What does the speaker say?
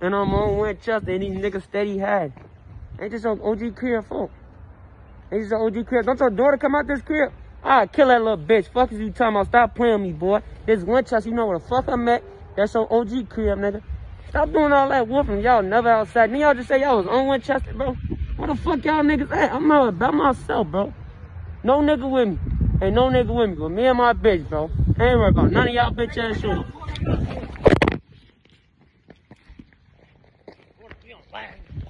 And I'm on Winchester and these niggas steady had. Ain't this an OG crib folk? Ain't this an OG crib? Don't your daughter come out this crib? I'll kill that little bitch. Fuck is you talking about? Stop playing me, boy. This Winchester, you know where the fuck I'm at? That's your OG crib, nigga. Stop doing all that whooping. Y'all never outside. Then y'all just say y'all was on Winchester, bro. Where the fuck y'all niggas at? I'm out by myself, bro. No nigga with me. Ain't no nigga with me, but me and my bitch, bro. Ain't worried about none of y'all bitch ass shit. land.